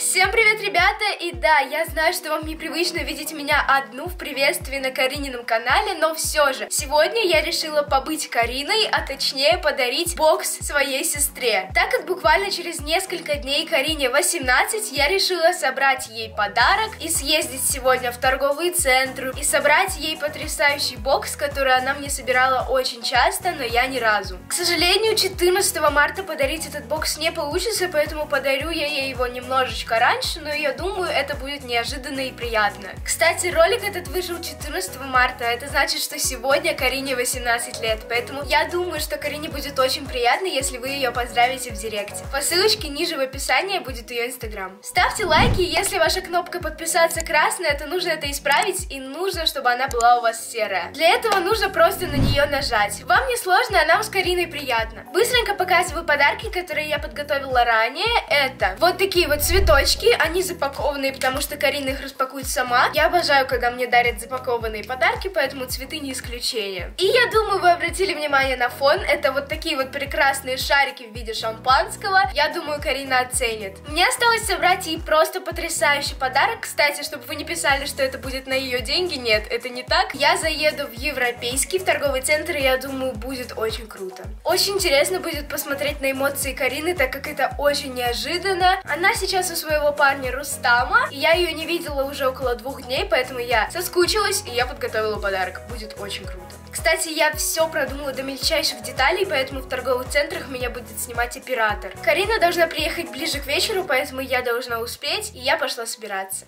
Всем привет, ребята! И да, я знаю, что вам непривычно видеть меня одну в приветствии на Каринином канале, но все же, сегодня я решила побыть Кариной, а точнее подарить бокс своей сестре. Так как буквально через несколько дней Карине 18, я решила собрать ей подарок и съездить сегодня в торговый центр и собрать ей потрясающий бокс, который она мне собирала очень часто, но я ни разу. К сожалению, 14 марта подарить этот бокс не получится, поэтому подарю я ей его немножечко раньше, но я думаю, это будет неожиданно и приятно. Кстати, ролик этот вышел 14 марта, это значит, что сегодня Карине 18 лет, поэтому я думаю, что Карине будет очень приятно, если вы ее поздравите в директе. По ссылочке ниже в описании будет ее инстаграм. Ставьте лайки, если ваша кнопка подписаться красная, то нужно это исправить, и нужно, чтобы она была у вас серая. Для этого нужно просто на нее нажать. Вам не сложно, а нам с Кариной приятно. Быстренько показываю подарки, которые я подготовила ранее. Это вот такие вот цветочки, коробочки, они запакованные, потому что Карина их распакует сама. Я обожаю, когда мне дарят запакованные подарки, поэтому цветы не исключение. И я думаю, вы обратили внимание на фон. Это вот такие вот прекрасные шарики в виде шампанского. Я думаю, Карина оценит. Мне осталось собрать ей просто потрясающий подарок. Кстати, чтобы вы не писали, что это будет на ее деньги, нет, это не так. Я заеду в Европейский, в торговый центр, и я думаю, будет очень круто. Очень интересно будет посмотреть на эмоции Карины, так как это очень неожиданно. Она сейчас своего парня Рустама. И я ее не видела уже около двух дней, поэтому я соскучилась, и я подготовила подарок. Будет очень круто. Кстати, я все продумала до мельчайших деталей, поэтому в торговых центрах меня будет снимать оператор. Карина должна приехать ближе к вечеру, поэтому я должна успеть, и я пошла собираться.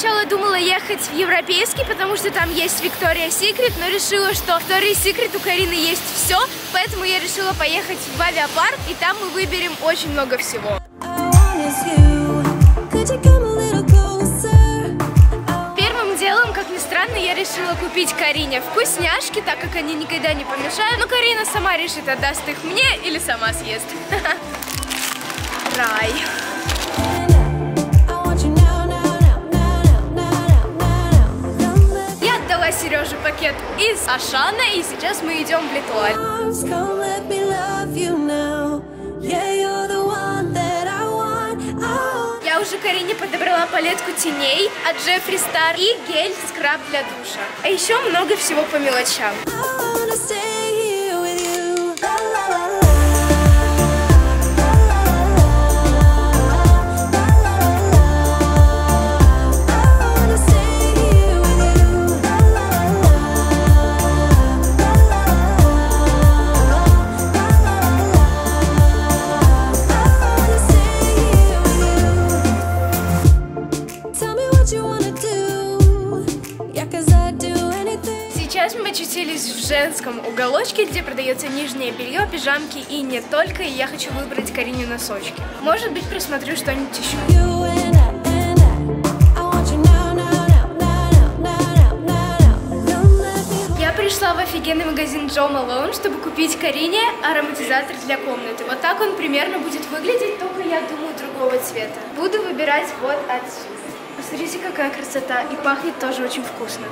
Сначала думала ехать в Европейский, потому что там есть Виктория Секрет, но решила, что в Виктория Секрет у Карины есть все, поэтому я решила поехать в авиапарк, и там мы выберем очень много всего. Первым делом, как ни странно, я решила купить Карине вкусняшки, так как они никогда не помешают. Но Карина сама решит, отдаст их мне или сама съест. Рай. Сереже пакет из Ашана, и сейчас мы идем в Литуаль. Я уже Карине подобрала палетку теней от Джеффри Стар и гель-скраб для душа. А еще много всего по мелочам. Очутились в женском уголочке, где продается нижнее белье, пижамки и не только, и я хочу выбрать Карине носочки. Может быть, просмотрю что-нибудь еще. Я пришла в офигенный магазин Джо Малone, чтобы купить Карине ароматизатор для комнаты. Вот так он примерно будет выглядеть, только я думаю другого цвета. Буду выбирать вот отсюда. Посмотрите, какая красота. И пахнет тоже очень вкусно.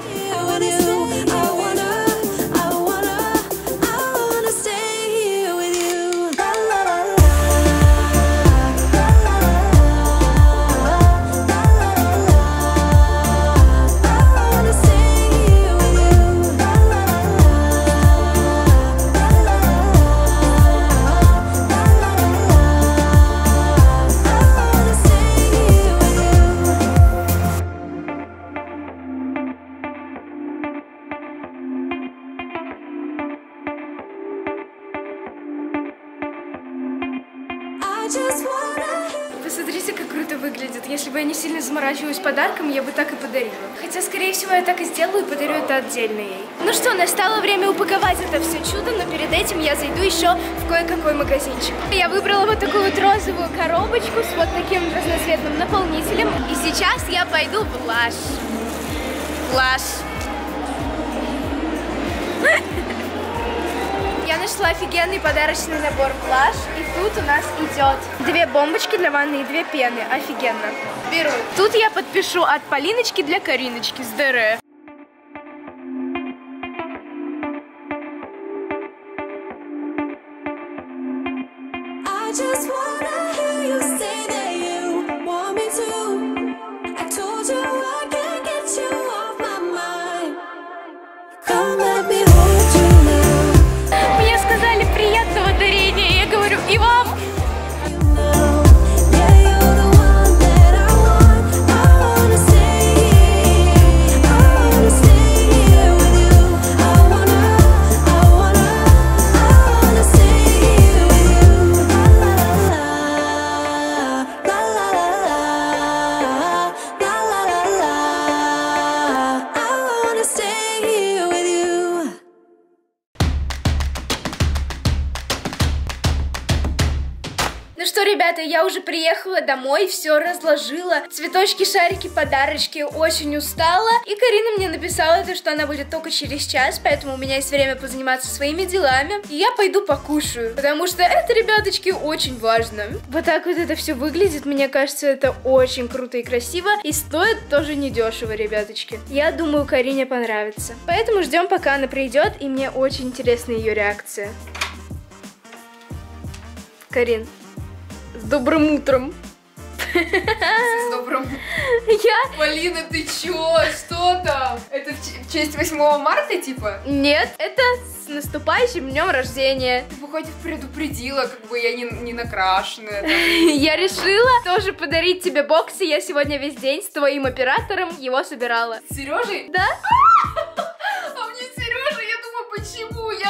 Круто выглядит. Если бы я не сильно заморачивалась подарком, я бы так и подарила. Хотя, скорее всего, я так и сделаю и подарю это отдельно ей. Ну что, настало время упаковать это все чудо, но перед этим я зайду еще в кое-какой магазинчик. Я выбрала вот такую вот розовую коробочку с вот таким разноцветным наполнителем. И сейчас я пойду в Лаш. Лаш. Нашла офигенный подарочный набор Блаш. И тут у нас идет две бомбочки для ванны и две пены. Офигенно. Беру. Тут я подпишу от Полиночки для Кариночки с ДР. Just что, ребята, я уже приехала домой, все разложила. Цветочки, шарики, подарочки. Очень устала. И Карина мне написала, то, что она будет только через час, поэтому у меня есть время позаниматься своими делами. И я пойду покушаю. Потому что это, ребяточки, очень важно. Вот так вот это все выглядит. Мне кажется, это очень круто и красиво. И стоит тоже недешево, ребяточки. Я думаю, Карине понравится. Поэтому ждем, пока она придет, и мне очень интересна ее реакция. Карин, с добрым утром. С добрым. Я? Полина, ты чё? Что там? Это в честь 8 марта, типа? Нет, это с наступающим днем рождения. Ты бы хоть предупредила, как бы я не, не накрашенная. Я решила тоже подарить тебе боксы. Я сегодня весь день с твоим оператором его собирала. Сережей? Да?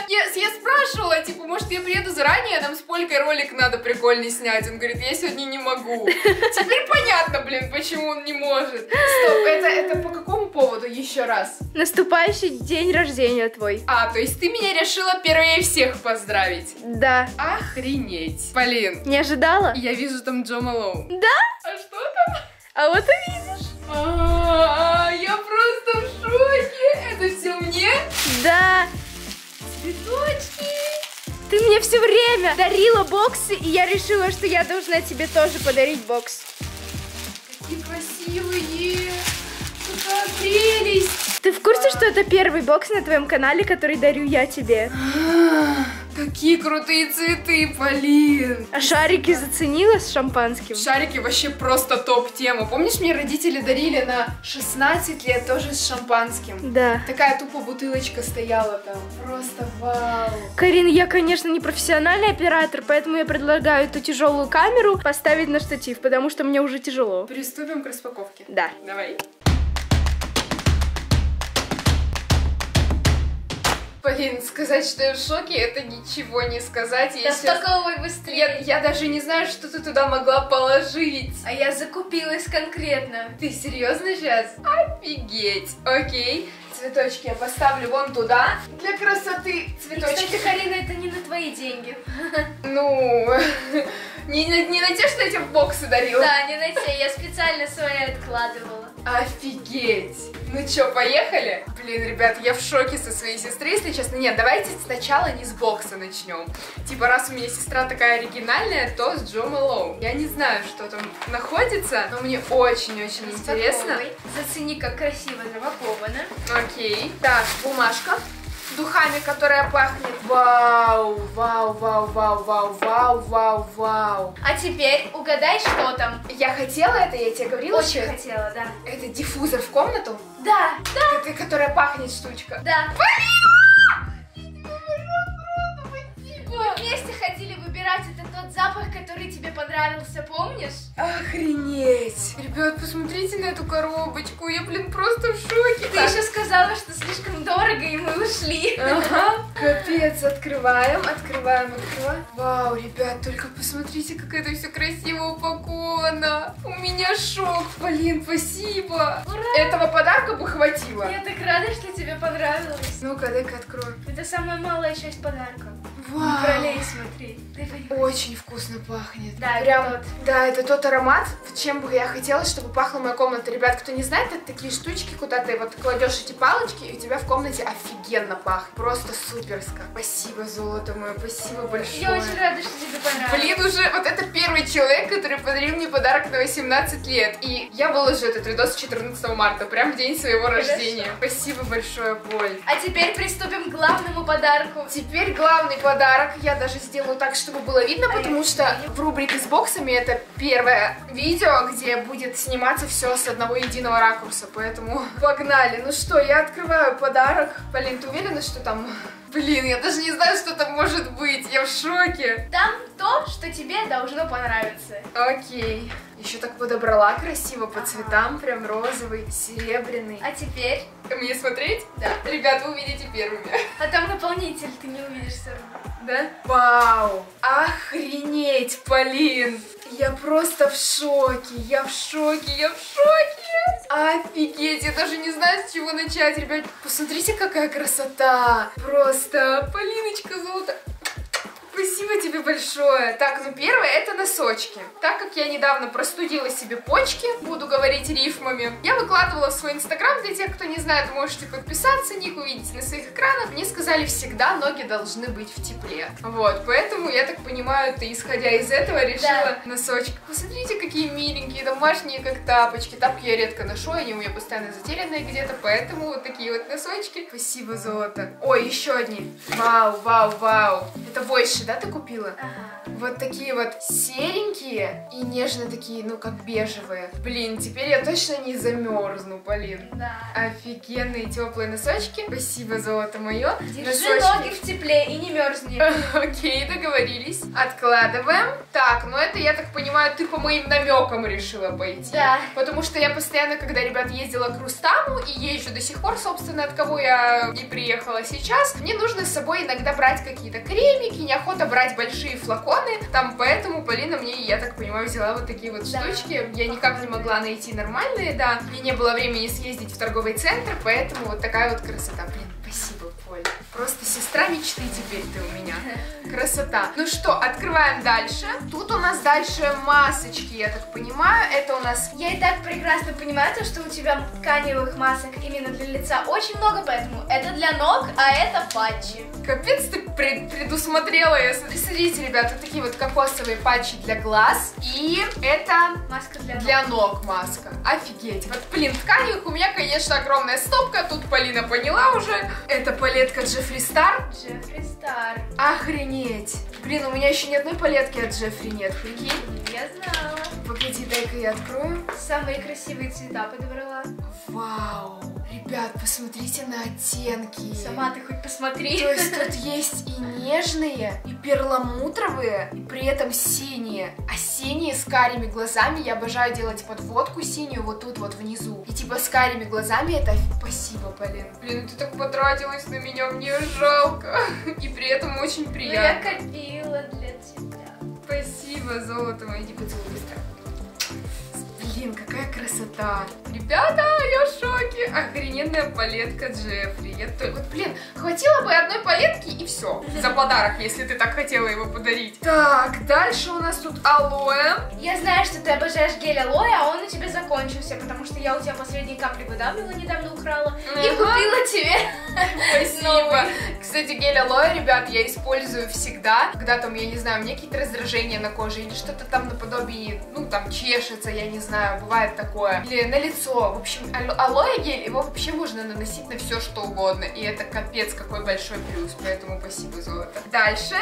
Я, я, спрашивала, типа, может, я приеду заранее, нам с Полькой ролик надо прикольный снять. Он говорит, я сегодня не могу. Теперь понятно, блин, почему он не может. Стоп, это, это по какому поводу еще раз? Наступающий день рождения твой. А, то есть ты меня решила первее всех поздравить. Да. Охренеть. Полин, Не ожидала? я вижу там Джо Малоу. Да? А что там? А вот и видишь. А, Я просто в шоке. Это все мне? Да. Цветочки. Ты мне все время дарила боксы, и я решила, что я должна тебе тоже подарить бокс. Какие красивые. Какая прелесть. Ты в курсе, что это первый бокс на твоем канале, который дарю я тебе? Какие крутые цветы, Полин. А шарики заценила с шампанским? Шарики вообще просто топ-тема. Помнишь, мне родители дарили на 16 лет тоже с шампанским? Да. Такая тупо бутылочка стояла там. Просто вау. Карин, я, конечно, не профессиональный оператор, поэтому я предлагаю эту тяжелую камеру поставить на штатив, потому что мне уже тяжело. Приступим к распаковке. Да. Давай. Полин, сказать, что я в шоке, это ничего не сказать. Я, сейчас- Распаковывай я, быстрее. я даже не знаю, что ты туда могла положить. А я закупилась конкретно. Ты серьезно сейчас? Офигеть. Окей. Цветочки я поставлю вон туда. Для красоты И, цветочки. кстати, Карина, это не на твои деньги. Ну, не, на- не на те, что я тебе боксы дарила. Да, не на те, я специально свои откладывала. Офигеть! Ну чё, поехали? Блин, ребят, я в шоке со своей сестрой, если честно. Нет, давайте сначала не с бокса начнем. Типа, раз у меня сестра такая оригинальная, то с Джо Мэлоу. Я не знаю, что там находится, но мне очень-очень интересно. Зацени, как красиво запаковано. Окей. Так, бумажка. Духами, которая пахнет. Вау, вау, вау, вау, вау, вау, вау, вау. А теперь угадай, что там. Я хотела это, я тебе говорила, Очень что хотела, да. Это диффузор в комнату, Да, да, это, которая пахнет штучка. да. Мы вместе ходили выбирать, тот запах, который тебе понравился, помнишь? Охренеть! Ребят, посмотрите на эту коробочку, я, блин, просто в шоке. Ты еще сказала, что слишком дорого, и мы ушли. Ага, капец, открываем, открываем, открываем. Вау, ребят, только посмотрите, как это все красиво упаковано. У меня шок, Полин, спасибо. Ура! Этого подарка бы хватило. Я так рада, что тебе понравилось. Ну-ка, дай-ка открою. Это самая малая часть подарка. Вау. Пролей, смотри. Ты понимаешь? Очень вкусно пахнет. Да, это Прям, тот. да, это тот аромат, чем бы я хотела, чтобы пахла моя комната. Ребят, кто не знает, это такие штучки, куда ты вот кладешь эти палочки, и у тебя в комнате офигенно пахнет. Просто суперско. Спасибо, золото мое, спасибо большое. Я очень рада, что тебе понравилось. Блин, уже вот это первый человек, который подарил мне подарок на 18 лет. И я выложу этот видос 14 марта, прям в день своего Хорошо. рождения. Спасибо большое, Боль. А теперь приступим к главному подарку. Теперь главный подарок. Я даже сделаю так, чтобы было видно, потому что в рубрике с боксами это первое видео, где будет сниматься все с одного единого ракурса. Поэтому погнали. Ну что, я открываю подарок. Полин, ты уверена, что там... Блин, я даже не знаю, что там может быть. Я в шоке. Там то, что тебе должно понравиться. Окей. Еще так подобрала красиво по цветам, прям розовый, серебряный. А теперь... Мне смотреть? Да. Ребят, вы увидите первыми. А там наполнитель, ты не увидишь все равно. Да? Вау! Охренеть, Полин! Я просто в шоке, я в шоке, я в шоке! Офигеть, я даже не знаю, с чего начать, ребят. Посмотрите, какая красота! Просто, Полиночка, золото. Спасибо тебе большое. Так, ну первое это носочки. Так как я недавно простудила себе почки, буду говорить рифмами, я выкладывала в свой инстаграм. Для тех, кто не знает, можете подписаться, ник увидите на своих экранах. Мне сказали, всегда ноги должны быть в тепле. Вот, поэтому, я так понимаю, ты, исходя из этого, решила носочки. Посмотрите, какие миленькие, домашние, как тапочки. Тапки я редко ношу, они у меня постоянно затерянные где-то, поэтому вот такие вот носочки. Спасибо, золото. Ой, еще одни. Вау, вау, вау. Это больше, да, ты купила? Ага. Вот такие вот серенькие и нежно такие, ну, как бежевые. Блин, теперь я точно не замерзну, Полин. Да. Офигенные теплые носочки. Спасибо, золото мое. Держи ноги в тепле и не мерзни. Окей, договорились. Откладываем. Так, ну это, я так понимаю, ты по моим намекам решила пойти. Да. Потому что я постоянно, когда, ребят, ездила к Рустаму и езжу до сих пор, собственно, от кого я и приехала сейчас, мне нужно с собой иногда брать какие-то кремики, неохота брать большие флаконы, там поэтому Полина мне, я так понимаю, взяла вот такие вот Да. штучки. Я никак не могла найти нормальные, да. Мне не было времени съездить в торговый центр, поэтому вот такая вот красота. Блин, спасибо, Поль. Просто сестра мечты теперь ты у меня. Красота. Ну что, открываем дальше. Тут у нас дальше масочки, я так понимаю. Это у нас Я и так прекрасно понимаю, то, что у тебя тканевых масок именно для лица очень много, поэтому это для ног, а это патчи. Капец, ты пред- предусмотрела. Смотрите, ребята, вот такие вот кокосовые патчи для глаз. И это Маска для, для ног маска. Офигеть. Вот, блин, тканевых у меня, конечно, огромная стопка. Тут Полина поняла уже. Это палетка Джеффри Стар. Джеффри Стар. Охренеть. Блин, у меня еще ни одной палетки от Джеффри нет, прикинь. Я знала. Погоди, дай-ка я открою. Самые красивые цвета подобрала. Вау. Ребят, посмотрите на оттенки. Сама ты хоть посмотри. То есть тут есть и нежные, и перламутровые, и при этом синие. А синие с карими глазами, я обожаю делать подводку синюю вот тут вот внизу. И типа с карими глазами это спасибо, Полин. Блин, ты так потратилась на меня, мне жалко. И при этом очень Ну, я приятно. копила для тебя. Спасибо, золото мое, иди поцелуй быстро. Блин, какая красота. Ребята, я в шоке. Охрененная палетка Джеффри. Я то- Вот, блин, хватило бы одной палетки и все. За подарок, если ты так хотела его подарить. Так, дальше у нас тут алоэ. Я знаю, что ты обожаешь гель алоэ, а он у тебя закончился, потому что я у тебя последние капли выдавливала, недавно украла. И Ага. купила тебе. Спасибо. Кстати, гель алоэ, ребят, я использую всегда, когда там, я не знаю, у меня какие-то раздражения на коже или что-то там наподобие, ну, там, чешется, я не знаю, бывает такое. Или на лицо. В общем, ало- алоэ гель, его вообще можно наносить на все, что угодно. И это капец какой большой плюс, поэтому спасибо, золото. Дальше.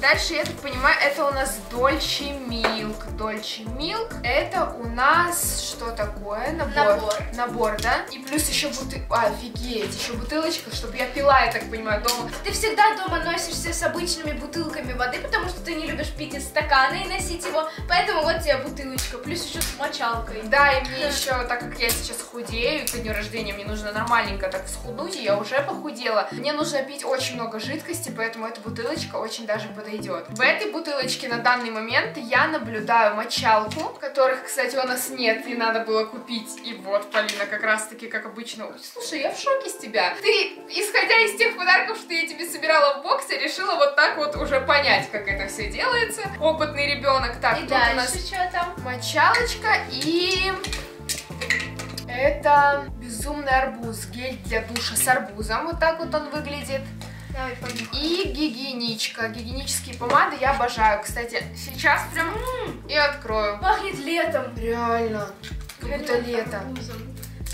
Дальше, я так понимаю, это у нас Дольче Милк. Дольче Милк, это у нас что такое? Набор. Набор, да? И плюс еще бутылка. Офигеть, еще бутылочка, чтобы я пила, я так понимаю, дома. Ты всегда дома носишься с обычными бутылками воды, потому что ты не любишь пить из стакана и носить его, поэтому вот тебе бутылочка, плюс еще с мочалкой. Да, и мне еще, так как я сейчас худею, ко дню рождения мне нужно нормальненько так схуднуть, и я уже похудела. Мне нужно пить очень много жидкости, поэтому эта бутылочка очень даже подойдет. В этой бутылочке на данный момент я наблюдаю мочалку, которых, кстати, у нас нет, и надо было купить. И вот, Полина, как раз-таки, как обычно. Слушай, я в шоке с тебя. Ты, исходя из тех подарков, что я тебе собирала в боксе, решила вот так вот уже понять, как это все делается. Опытный ребенок. Так, И тут у нас дальше что там? мочалочка и Это безумный арбуз, гель для душа с арбузом, вот так вот он выглядит. Давай. И гигиеничка, гигиенические помады я обожаю. Кстати, сейчас прям и открою. Пахнет летом. Реально, как будто Реально лето. арбузом.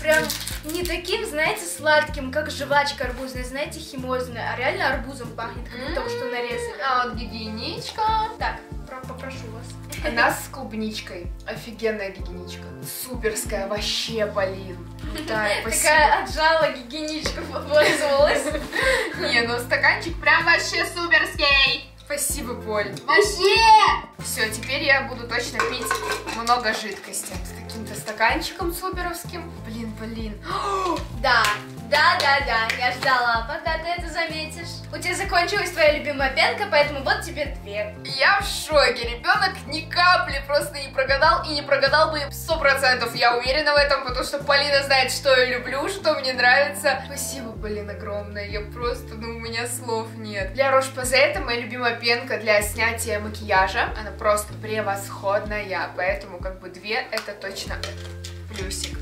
Прям не таким, знаете, сладким, как жвачка арбузная, знаете, химозная, а реально арбузом пахнет, как будто что нарезали. А вот гигиеничка. Так, про- попрошу вас. Она с клубничкой. Офигенная гигиеничка. Суперская, вообще, Полин. Крутая, спасибо. Такая отжала гигиеничка попользовалась. Не, ну стаканчик прям вообще суперский. Спасибо, Поль. Вообще! Все, теперь я буду точно пить много жидкости. С каким-то стаканчиком суперовским. Блин, Полин. Да, да, да, да, я ждала, пока ты это заметишь. У тебя закончилась твоя любимая пенка, поэтому вот тебе две. Я в шоке. Ребенок ни капли просто не прогадал и не прогадал бы сто процентов. Я уверена в этом, потому что Полина знает, что я люблю, что мне нравится. Спасибо, Полина, огромное. Я просто, ну, у меня слов нет. Для Рош Позе это моя любимая пенка для снятия макияжа. Она просто превосходная, поэтому как бы две это точно плюсик.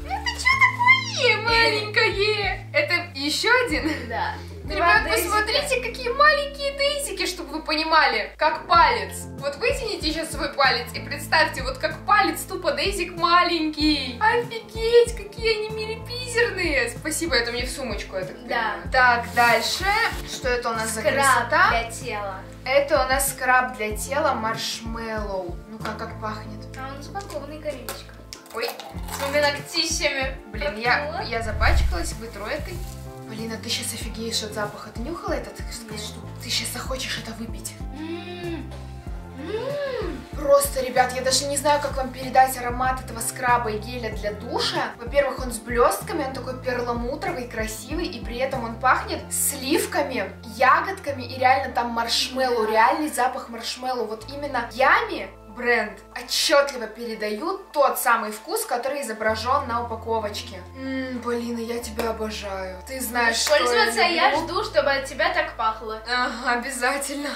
Это что такое маленькое? Это еще один? Да. Ребят, посмотрите, какие маленькие дейзики, чтобы вы понимали, как палец. Вот вытяните сейчас свой палец и представьте, вот как палец, тупо дейзик маленький. Офигеть, какие они милипизерные. Спасибо, это мне в сумочку, так Да. Так, дальше. Что это у нас за Скраб красота? для тела. Это у нас скраб для тела маршмеллоу. Ну-ка, как пахнет. А он запакованный коричка. Ой, С моими ногтищами. блин, я, я запачкалась, вытру этой. Блин, а ты сейчас офигеешь от запаха. Ты нюхала этот? Нет. штуку? Ты сейчас захочешь это выпить. М, м. Просто, ребят, я даже не знаю, как вам передать аромат этого скраба и геля для душа. Во-первых, он с блестками, он такой перламутровый, красивый, и при этом он пахнет сливками, ягодками и реально там маршмеллоу, реальный запах маршмеллоу. Вот именно Ями бренд отчетливо передают тот самый вкус, который изображен на упаковочке. Ммм, Полина, я тебя обожаю. Ты знаешь, что Пользоваться я люблю. жду, чтобы от тебя так пахло. Ага, обязательно.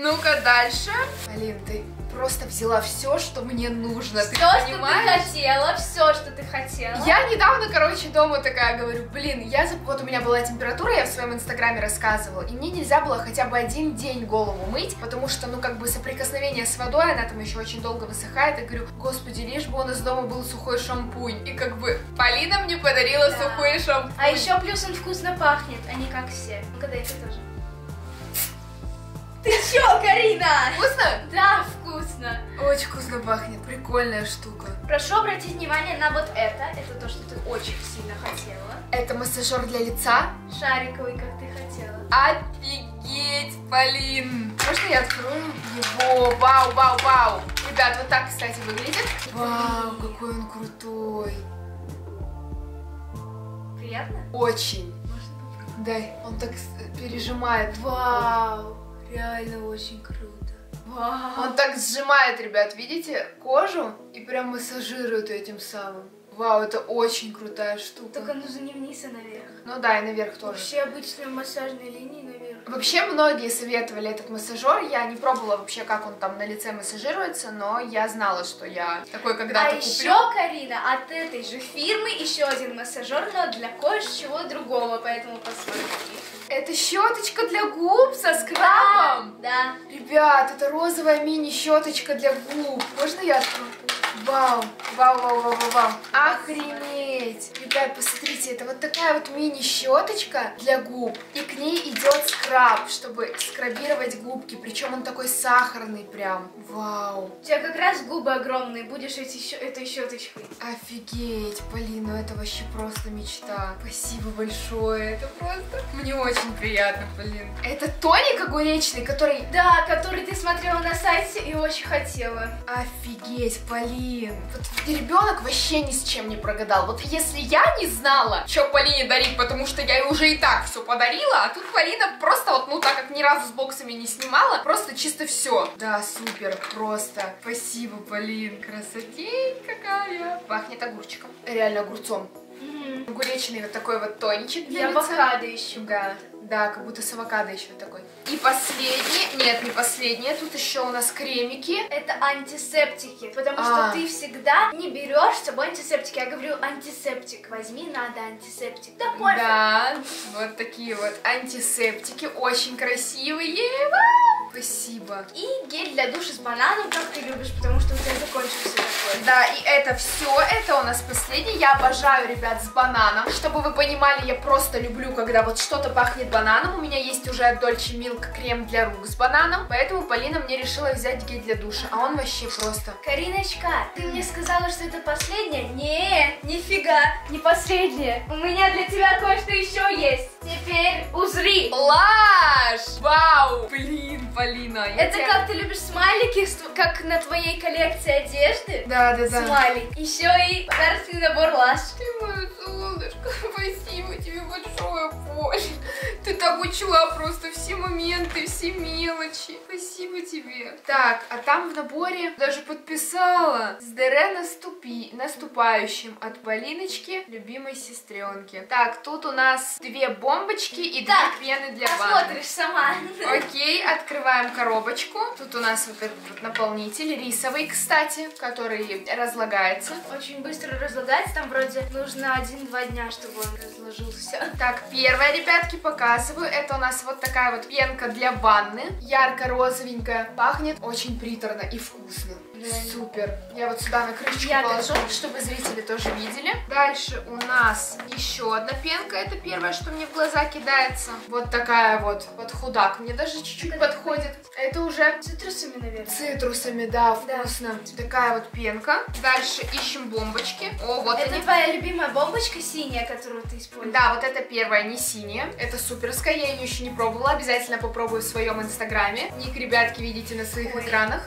Ну-ка дальше. Полин, ты просто взяла все, что мне нужно. Все, ты что ты понимаешь? хотела, все, что ты хотела. Я недавно, короче, дома такая говорю, блин, я за- вот у меня была температура, я в своем инстаграме рассказывала, и мне нельзя было хотя бы один день голову мыть, потому что, ну, как бы соприкосновение с водой, она там еще очень долго высыхает, и говорю, господи, лишь бы у нас дома был сухой шампунь. И как бы Полина мне подарила Да. сухой шампунь. А еще плюс он вкусно пахнет, а не как все. Ну-ка, это тоже. Ты чё, Карина? Вкусно? Да, вкусно. Очень вкусно пахнет, прикольная штука. Прошу обратить внимание на вот это. Это то, что ты очень сильно хотела. Это массажер для лица. Шариковый, как ты хотела. Офигеть, Полин! Можно я открою его? Вау, вау, вау! Ребят, вот так, кстати, выглядит. Вау, какой он крутой. Приятно? Очень. Можно попробовать? Дай, он так с- пережимает. Вау, реально очень круто. Вау. Он так сжимает, ребят, видите, кожу и прям массажирует этим самым. Вау, это очень крутая штука. Только нужно не вниз, а наверх. Ну да, и наверх тоже. Вообще обычные массажные линии наверх. Вообще многие советовали этот массажер. Я не пробовала вообще, как он там на лице массажируется, но я знала, что я такой когда-то А куплю. еще, Карина, от этой же фирмы еще один массажер, но для кое-чего другого, поэтому посмотри. Это щеточка для губ со скрабом. Да. Ребят, это розовая мини-щеточка для губ. Можно я открою? Вау, вау, вау, вау, вау, вау. Охренеть. Ребят, посмотрите, это вот такая вот мини-щеточка для губ. И к ней идет скраб, чтобы скрабировать губки. Причем он такой сахарный прям. Вау. У тебя как раз губы огромные, будешь эти, этой щеточкой. Офигеть, Полин, ну это вообще просто мечта. Спасибо большое, это просто... Мне очень приятно, Полин. Это тоник огуречный, который... Да, который ты смотрела на сайте и очень хотела. Офигеть, Полин. Вот ребенок вообще ни с чем не прогадал. Вот если я не знала, что Полине дарить, потому что я ей уже и так все подарила, а тут Полина просто вот, ну так как ни разу с боксами не снимала, просто чисто все. Да, супер, просто. Спасибо, Полин. Красотень какая. Пахнет огурчиком. Реально огурцом. Мгм. Огуречный вот такой вот тончик для Я лица. авокадо еще. Да, да, как будто с авокадо еще такой. И последний, нет, не последний, тут еще у нас кремики. Это антисептики, потому А. что ты всегда не берешь с собой антисептики. Я говорю, антисептик возьми, надо антисептик. Да пофиг. Да, вот такие вот антисептики, очень красивые. Спасибо. И гель для душа с бананом, как ты любишь, потому что у тебя закончился такой. Да, и это все, это у нас последний. Я обожаю, ребят, с бананом. Чтобы вы понимали, я просто люблю, когда вот что-то пахнет бананом. У меня есть уже от Dolce Milk крем для рук с бананом. Поэтому Полина мне решила взять гель для душа. А он вообще просто... Кариночка, ты мне сказала, что это последнее? Не, нифига, не последнее. У меня для тебя кое-что еще есть. Теперь узри. Ложь! Вау! Блин, Полина. Это тебя- как ты любишь смайлики, как на твоей коллекции одежды? Да, да, да. Смайлик. Еще и подарочный набор лаш. Ты мое солнышко, спасибо тебе большое, Поль. Ты так учла просто все моменты, все мелочи. Спасибо тебе. Так, а там в наборе даже подписала. С ДР наступи, наступающим от Полиночки, любимой сестренки. Так, тут у нас две бомбочки и две Так, пены для ванны. Посмотришь сама. Окей, открываем коробочку. Тут у нас вот этот вот наполнитель, рисовый, кстати, который разлагается. Очень быстро разлагается, там вроде нужно один-два дня, чтобы он разложился. Так, первое, ребятки, показываю. Это у нас вот такая вот пенка для ванны. Ярко-розовенькая. Пахнет очень приторно и вкусно. Супер. Я вот сюда на крышечку Я положу, готова. чтобы зрители тоже видели. Дальше у нас еще одна пенка. Это первое, что мне в глаза кидается. Вот такая вот под худак. Мне даже чуть-чуть подходит. Это уже Цитрусами, наверное. цитрусами, да, Да. вкусно. Такая вот пенка. Дальше ищем бомбочки. О, вот Это они. твоя любимая бомбочка синяя, которую ты используешь? Да, вот это первая, не синяя. Это суперская, я ее еще не пробовала. Обязательно попробую в своем инстаграме. Ник, ребятки, видите на своих Ой. экранах.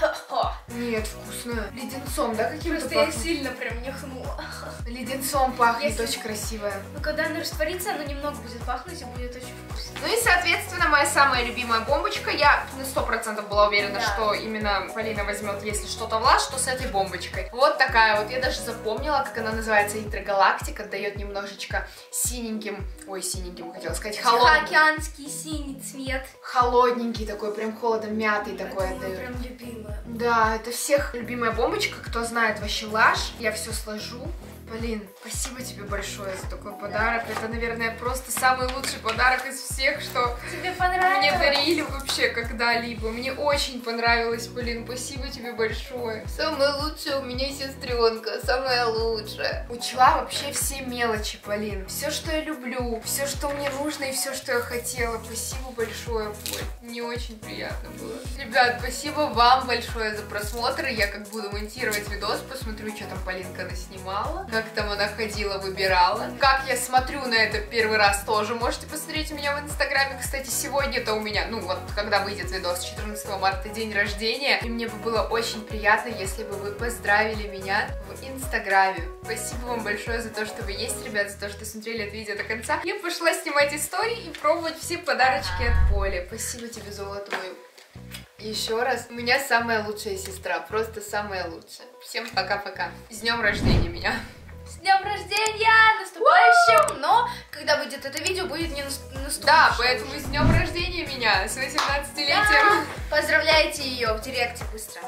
Нет, вкусная. Леденцом, да, каким-то Просто я пахнет? сильно прям нюхнула. Леденцом пахнет, Если- очень красивая. Но когда она растворится, оно немного будет пахнуть и будет очень вкусно. Ну и, соответственно, моя самая любимая бомбочка. Я на сто процентов была уверена, Да. что именно Полина возьмет, если что-то в лаз, что с этой бомбочкой. Вот такая вот. Я даже запомнила, как она называется. Интрогалактик. Отдает немножечко синеньким, ой, синеньким, хотела сказать, холодным. Тихоокеанский синий цвет. Холодненький такой, прям холодом мятый такой Это прям любимая. Да, это всех любимая бомбочка. Кто знает вообще лаш, я все сложу. Полин, спасибо тебе большое за такой подарок. Это, наверное, просто самый лучший подарок из всех, что Тебе мне дарили вообще когда-либо. Мне очень понравилось, Полин. Спасибо тебе большое. Самая лучшая у меня сестренка, самая лучшая. Учла вообще все мелочи, Полин. Все, что я люблю, все, что мне нужно и все, что я хотела. Спасибо большое, Поль. Мне очень приятно было. Ребят, спасибо вам большое за просмотр. Я как буду монтировать видос, посмотрю, что там Полинка наснимала, как там она ходила, выбирала. Как я смотрю на это первый раз тоже можете посмотреть у меня в инстаграме. Кстати, сегодня-то у меня, ну вот, когда выйдет видос 14 марта, день рождения. И мне бы было очень приятно, если бы вы поздравили меня в инстаграме. Спасибо вам большое за то, что вы есть, ребят, за то, что смотрели это видео до конца. Я пошла снимать истории и пробовать все подарочки от Поли. Спасибо тебе, золотую. Еще раз, у меня самая лучшая сестра, просто самая лучшая. Всем пока-пока. С днем рождения меня. С днем рождения! Наступающим! Но, когда выйдет это видео, будет не нас- наступающим. Да, поэтому с днем рождения меня, с 18-летием. Да. Поздравляйте ее в директе быстро.